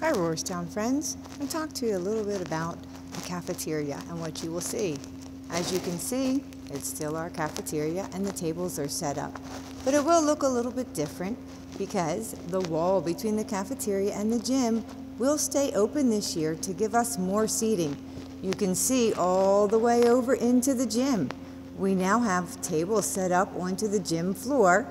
Hi Rohrerstown friends, I'll talk to you a little bit about the cafeteria and what you will see. As you can see, it's still our cafeteria and the tables are set up. But it will look a little bit different because the wall between the cafeteria and the gym will stay open this year to give us more seating. You can see all the way over into the gym. We now have tables set up onto the gym floor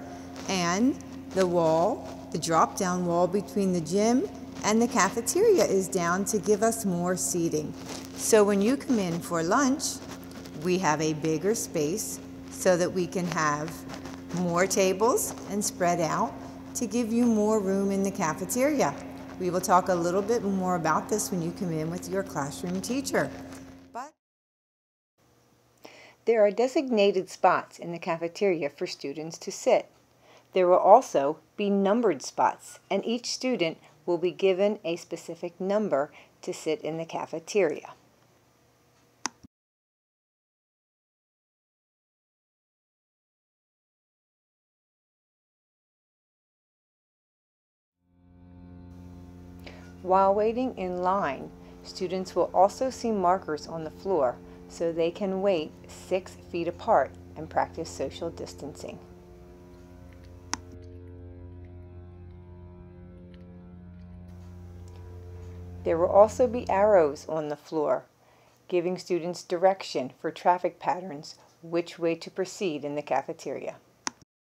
and the wall, the drop down wall between the gym and the cafeteria is down to give us more seating. So when you come in for lunch, we have a bigger space so that we can have more tables and spread out to give you more room in the cafeteria. We will talk a little bit more about this when you come in with your classroom teacher. But there are designated spots in the cafeteria for students to sit. There will also be numbered spots, and each student will be given a specific number to sit in the cafeteria. While waiting in line, students will also see markers on the floor so they can wait six feet apart and practice social distancing. There will also be arrows on the floor, giving students direction for traffic patterns which way to proceed in the cafeteria.